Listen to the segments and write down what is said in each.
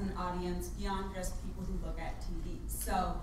an audience beyond just people who look at TV. So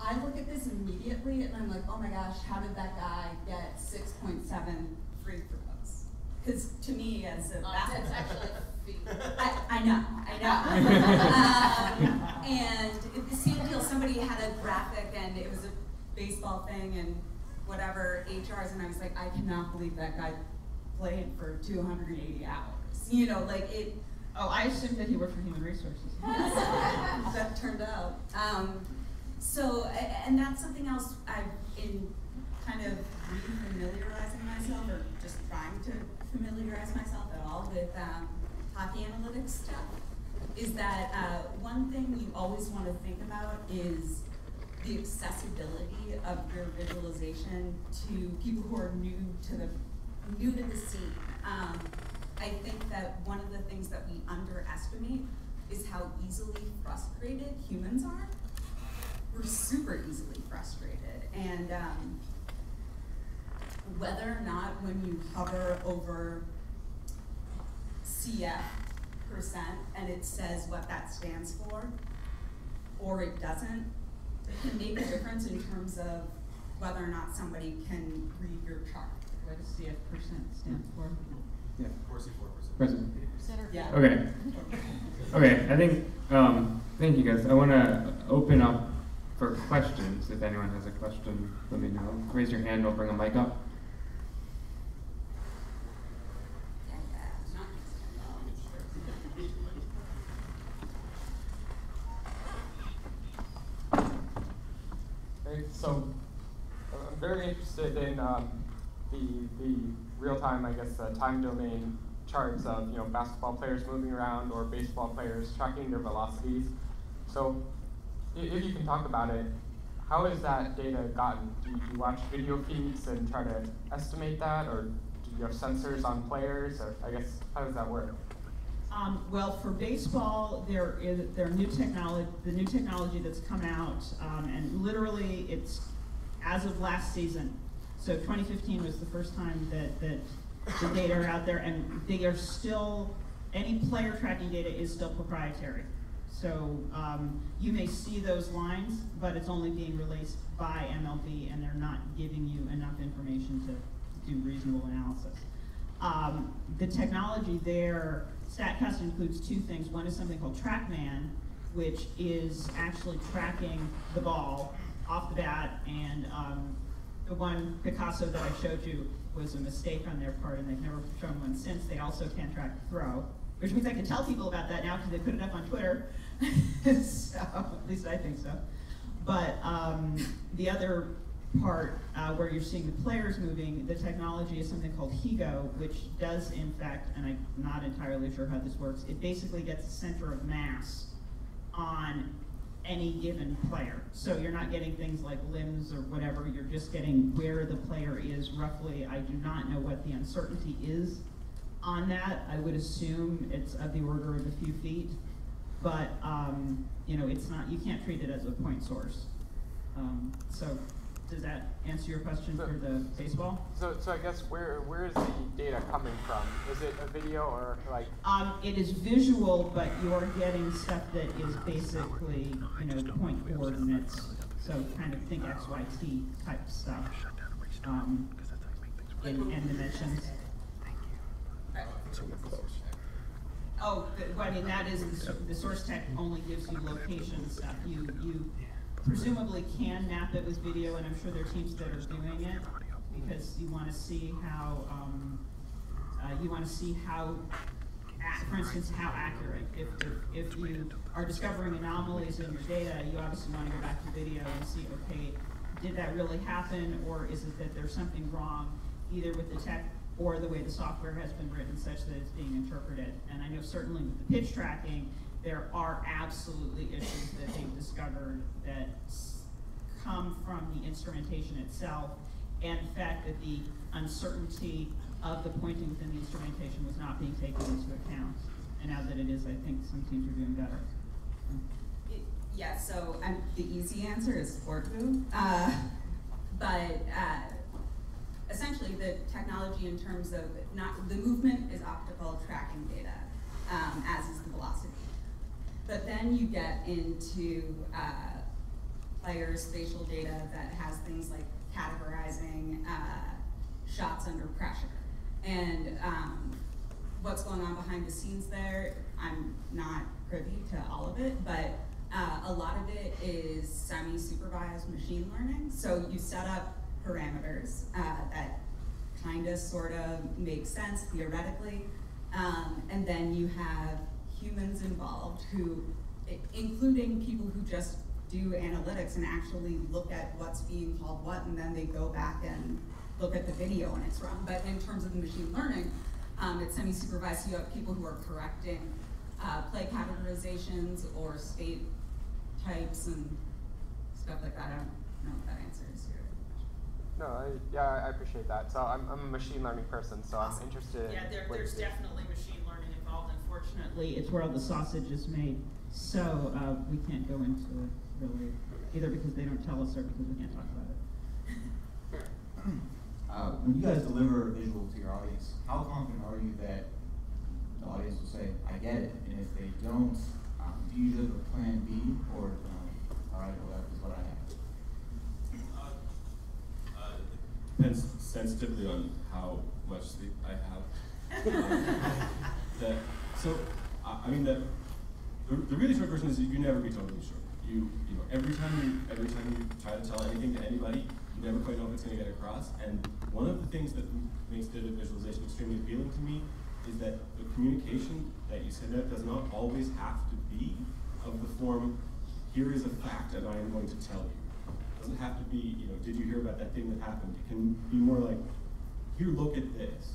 I look at this immediately and I'm like, oh my gosh, how did that guy get 6.7 free throws? Because to me, as a basketball actually. I, I know, I know. um, and it- the same deal, somebody had a graphic and it was a baseball thing and whatever, HRs, and I was like, I cannot believe that guy played for 280 hours. You know, like it, Oh, I assumed that he worked for Human Resources. that turned out. Um, so, and that's something else I've in kind of re-familiarizing myself, or just trying to familiarize myself at all with um, hockey analytics stuff, is that uh, one thing you always want to think about is the accessibility of your visualization to people who are new to the new to the scene. Um, I think that one of the things that we underestimate is how easily frustrated humans are. We're super easily frustrated, and um, whether or not when you hover over CF percent and it says what that stands for, or it doesn't, it can make a difference in terms of whether or not somebody can read your chart. What does CF percent stand for? Yeah, Forty-four percent. President. Center Yeah. Okay. Okay, I think, um, thank you guys. I want to open up for questions. If anyone has a question, let me know. Raise your hand, we'll bring a mic up. Right, so uh, I'm very interested in um, the the real time, I guess, uh, time domain charts of you know basketball players moving around or baseball players tracking their velocities. So if you can talk about it, how is that data gotten? Do you, do you watch video feeds and try to estimate that, or do you have sensors on players, or I guess how does that work? Um, well, for baseball, there is there new technology, the new technology that's come out, um, and literally it's as of last season. So 2015 was the first time that that the data are out there, and they are still any player tracking data is still proprietary. So um, you may see those lines, but it's only being released by MLB, and they're not giving you enough information to do reasonable analysis. Um, the technology there, StatCast includes two things. One is something called TrackMan, which is actually tracking the ball off the bat, and um, the one Picasso that I showed you was a mistake on their part, and they've never shown one since. They also can't track throw, which means I can tell people about that now because they put it up on Twitter. so, at least I think so. But um, the other part uh, where you're seeing the players moving, the technology is something called HIGO, which does in fact, and I'm not entirely sure how this works, it basically gets the center of mass on any given player. So you're not getting things like limbs or whatever, you're just getting where the player is roughly. I do not know what the uncertainty is on that. I would assume it's of the order of a few feet, but um, you know, it's not, you can't treat it as a point source. Um, so does that answer your question for the baseball? So, so I guess where where is the data coming from? Is it a video or like? Um, it is visual, but you're getting stuff that is basically, you know, point coordinates. So kind of think X, Y, T type stuff. Um, in, in dimensions. thank you oh the- well, I mean, that is, the the source tech only gives you location stuff. You, you presumably can map it with video, and I'm sure there are teams that are doing it, because you wanna see how, um, uh, you wanna see how, for instance, how accurate. If, if, if you are discovering anomalies in your data, you obviously wanna go back to video and see, okay, did that really happen, or is it that there's something wrong, either with the tech or the way the software has been written such that it's being interpreted. And I know certainly with the pitch tracking, there are absolutely issues that they've discovered that come from the instrumentation itself, and the fact that the uncertainty of the pointing within the instrumentation was not being taken into account. And now that it is, I think some teams are doing better. Yeah, so the easy answer is SportVU. Uh, but uh, essentially, the technology in terms of not the movement is optical tracking data, um, as is the velocity. But then you get into uh, players' facial data that has things like categorizing uh, shots under pressure. And um, what's going on behind the scenes there, I'm not privy to all of it, but uh, a lot of it is semi-supervised machine learning. So you set up parameters uh, that kind of sort of make sense theoretically, um, and then you have humans involved who, including people who just do analytics and actually look at what's being called what, and then they go back and look at the video and it's wrong. But in terms of the machine learning, um, it's semi-supervised, so you have people who are correcting uh, play categorizations or state types and stuff like that. I don't know if that answers your question. No, I, yeah, I appreciate that. So I'm, I'm a machine learning person, so I'm interested. Yeah, there, there's definitely machine learning involved, unfortunately, it's where all the sausage is made. So, uh, we can't go into it really, either because they don't tell us or because we can't talk about it. Uh, when you guys deliver a visual to your audience, how confident are you that the audience will say, I get it? And if they don't, um, do you usually have a plan B or, um, all right, well, that is what I have? Uh, uh, it Depends sensitively on how much sleep I have. That, so, I, mean, that, the, the really short version is you never be totally sure. You, you know, every time you, every time you try to tell anything to anybody, you never quite know if it's gonna get across. And one of the things that makes data visualization extremely appealing to me is that the communication that you send out does not always have to be of the form, here is a fact and I am going to tell you. It doesn't have to be, you know, did you hear about that thing that happened? It can be more like, here, look at this.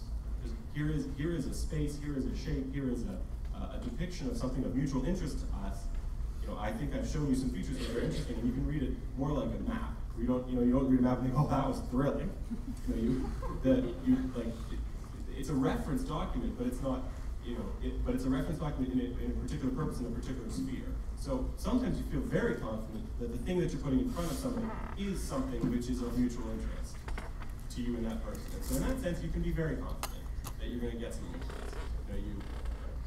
Here is here is a space, here is a shape, here is a, a depiction of something of mutual interest to us. You know, I think I've shown you some features that are interesting, and you can read it more like a map. You don't, you know, you don't read a map and think, oh, that was thrilling. You know, you, you like, it, it's a reference document, but it's not, you know, it, but it's a reference document in a, in a particular purpose in a particular sphere. So sometimes you feel very confident that the thing that you're putting in front of somebody is something which is of mutual interest to you and that person. So in that sense, you can be very confident that you're going to get some influence. You know, you,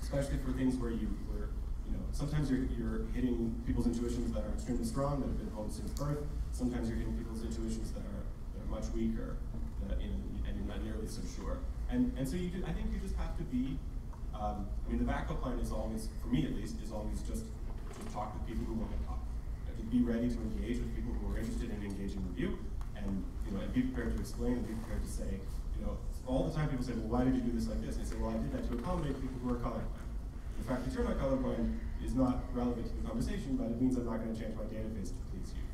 especially for things where you where you know sometimes you're you're hitting people's intuitions that are extremely strong that have been honed since birth. Sometimes you're hitting people's intuitions that are that are much weaker, that, you know, and you're not nearly so sure. And and so you do, I think you just have to be. Um, I mean, the backup plan is always, for me at least, is always just to talk with people who want to talk. To be ready to engage with people who are interested in engaging with you, and you know, and be prepared to explain and be prepared to say, you know, all the time people say, well, why did you do this like this? I say, well, I did that to accommodate people who are colorblind. The fact that you're not colorblind is not relevant to the conversation, but it means I'm not going to change my database to please you,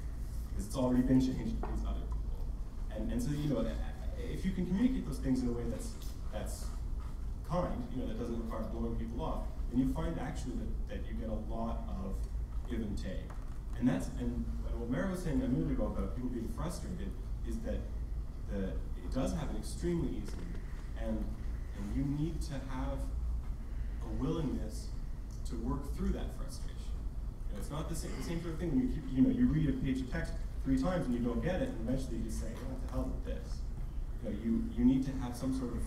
because it's already been changed to please other people. And and so you know, if you can communicate those things in a way that's that's kind, you know, that doesn't require blowing people off, then you find actually that, that you get a lot of give and take. And that's and what Mara was saying a minute ago about people being frustrated is that the it does happen extremely easily, and and you need to have a willingness to work through that frustration. You know, it's not the same the same sort of thing when you keep you know you read a page of text three times and you don't get it, and eventually you just say, "Oh, what the hell with this?" You know, you you need to have some sort of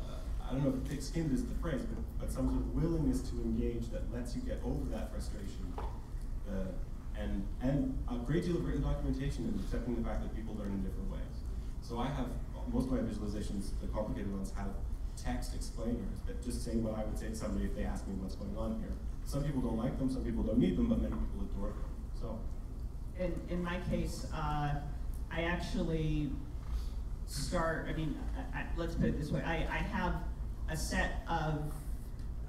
uh, I don't know if thick-skinned is the phrase, but, but some sort of willingness to engage that lets you get over that frustration, uh, and and a great deal of written documentation and accepting the fact that people learn in different ways. So I have most of my visualizations, the complicated ones, have text explainers that just say what I would say to somebody if they ask me what's going on here. Some people don't like them, some people don't need them, but many people adore them. So In, in my case, uh, I actually start, I mean, I, I, let's put it this way, I, I have a set of,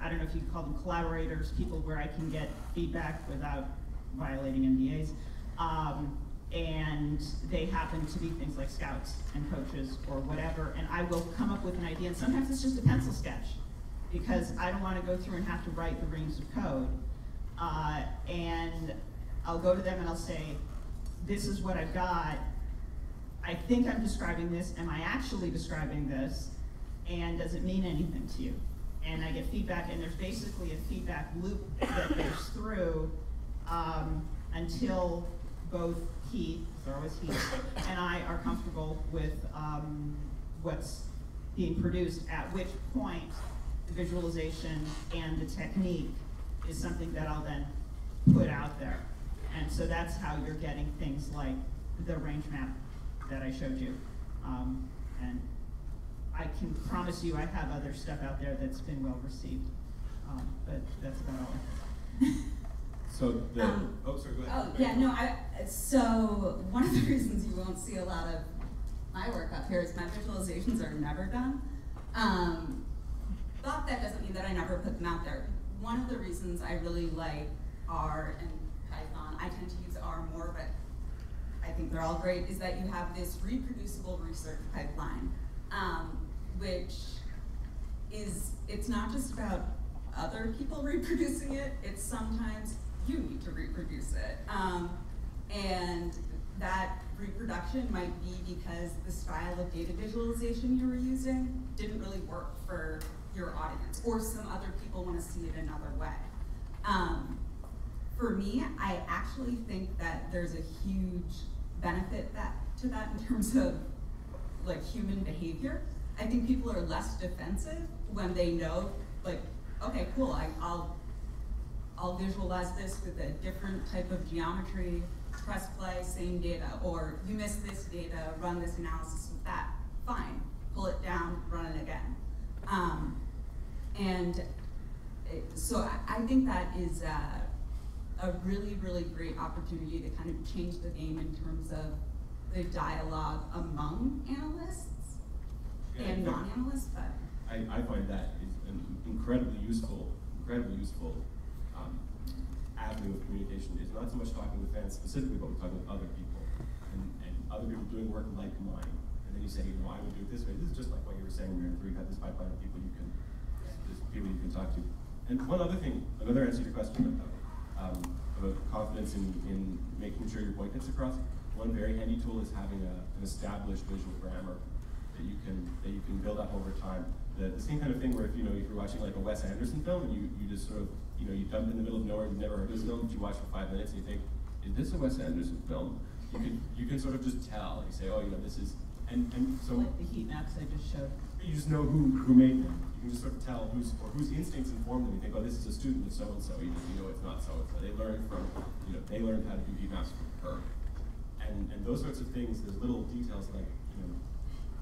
I don't know if you call them collaborators, people where I can get feedback without violating NDAs. Um, and they happen to be things like scouts and coaches or whatever, and I will come up with an idea, and sometimes it's just a pencil sketch, because I don't wanna go through and have to write the reams of code. Uh, and I'll go to them and I'll say, this is what I've got. I think I'm describing this. Am I actually describing this? And does it mean anything to you? And I get feedback, and there's basically a feedback loop that goes through um, until both he, they're always he, and I are comfortable with um, what's being produced, at which point the visualization and the technique is something that I'll then put out there. And so that's how you're getting things like the range map that I showed you. Um, and I can promise you I have other stuff out there that's been well received. Um, but that's about all. So the, Um, oh, sorry, go ahead. Oh, yeah, no, I, so, one of the reasons you won't see a lot of my work up here is my visualizations are never done. Um, but that doesn't mean that I never put them out there. One of the reasons I really like R and Python, I tend to use R more, but I think they're all great, is that you have this reproducible research pipeline, um, which is, it's not just about other people reproducing it, it's sometimes you need to reproduce it. Um, and that reproduction might be because the style of data visualization you were using didn't really work for your audience, or some other people want to see it another way. Um, for me, I actually think that there's a huge benefit that to that in terms of like human behavior. I think people are less defensive when they know, like, okay, cool, I, I'll I'll visualize this with a different type of geometry, press play, same data, or you missed this data, run this analysis with that. Fine, pull it down, run it again. Um, and it, so I, I think that is a, a really, really great opportunity to kind of change the game in terms of the dialogue among analysts Yeah, and non-analysts, but I, I find that incredibly useful, incredibly useful um, avenue of communication. is not so much talking with fans specifically, but we're talking with other people and, and other people doing work like mine. And then you say, you know, I would do it this way. This is just like what you were saying, Mary, where you have this pipeline of people you can, people you can talk to. And one other thing, another answer to your question about, um, about confidence in, in making sure your point gets across. One very handy tool is having a, an established visual grammar that you can that you can build up over time. The, the same kind of thing where if you know if you're watching like a Wes Anderson film and you, you just sort of you know you dump in the middle of nowhere, you've never heard of this film, but you watch for five minutes and you think, is this a Wes Anderson film? You can you can sort of just tell. You say, oh, you know, this is and and so Like the heat maps I just showed. you just know who who made them. You can just sort of tell who's or whose instincts inform them. You think, oh, this is a student of so and so. You you know it's not so and so. They learned from you know they learned how to do heat maps from her. And and those sorts of things. There's little details like you know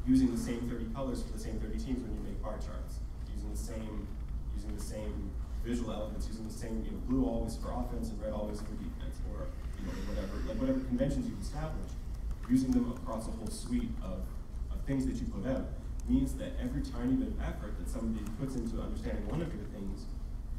using the same 30 colors for the same 30 teams when you make bar charts, using the same, using the same visual elements, using the same, you know, blue always for offense and red always for defense, or you know, whatever, like whatever conventions you've established, using them across a whole suite of, of things that you put out means that every tiny bit of effort that somebody puts into understanding one of your things,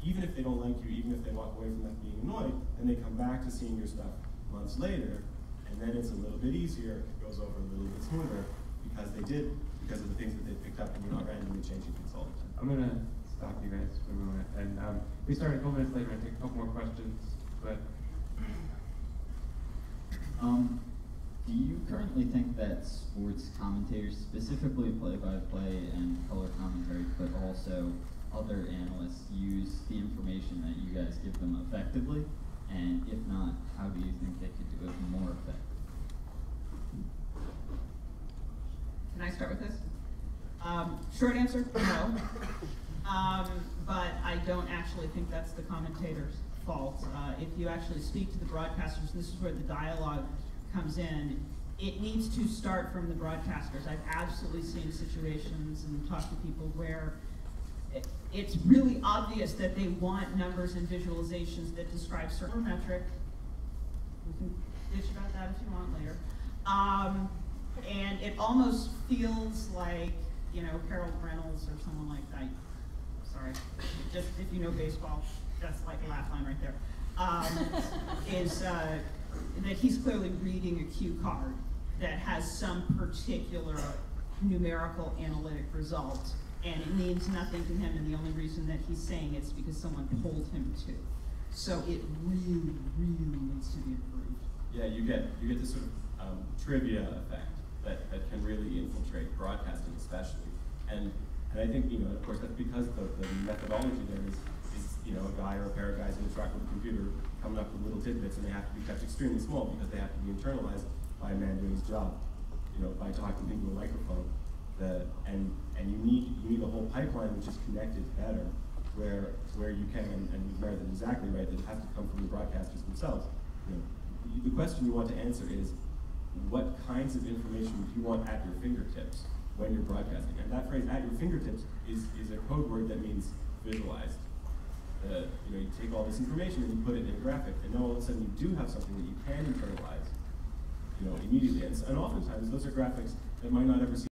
even if they don't like you, even if they walk away from that being annoyed, and they come back to seeing your stuff months later, and then it's a little bit easier, it goes over a little bit smoother, because they did, because of the things that they picked up and you're not randomly changing things all the time. I'm gonna stop you guys for a moment, and um, we started a couple minutes later. I take a couple more questions, but Um, do you currently think that sports commentators, specifically play-by-play and color commentary, but also other analysts, use the information that you guys give them effectively? And if not, how do you think they could do it more effectively? Can I start with this? Um, short answer, no. Um, but I don't actually think that's the commentator's fault. Uh, if you actually speak to the broadcasters, this is where the dialogue comes in. It needs to start from the broadcasters. I've absolutely seen situations and talked to people where it, it's really obvious that they want numbers and visualizations that describe certain metric. We can bitch about that if you want later. Um, and it almost feels like, you know, Harold Reynolds or someone like that. Sorry, just if you know baseball, that's like a laugh line right there. Um, is uh, that he's clearly reading a cue card that has some particular numerical analytic result, and it means nothing to him, and the only reason that he's saying it's because someone told him to. So it really, really needs to be improved. Yeah, you get you get this sort of um, trivia effect that, that can really infiltrate broadcasting, especially. And and I think you know, of course, that's because the, the methodology there is is you know a guy or a pair of guys interacting with a computer, coming up with little tidbits, and they have to be kept extremely small because they have to be internalized by a man doing his job. You know, by talking into a microphone. The, and and you need you need a whole pipeline which is connected better, where where you can and, and Meredith exactly right that has to come from the broadcasters themselves. You know, the question you want to answer is, what kinds of information do you want at your fingertips when you're broadcasting? And that phrase, "at your fingertips," is, is a code word that means visualized. Uh, you know, you take all this information and you put it in a graphic, and now all of a sudden you do have something that you can internalize, you know, immediately. And, and oftentimes those are graphics that might not ever see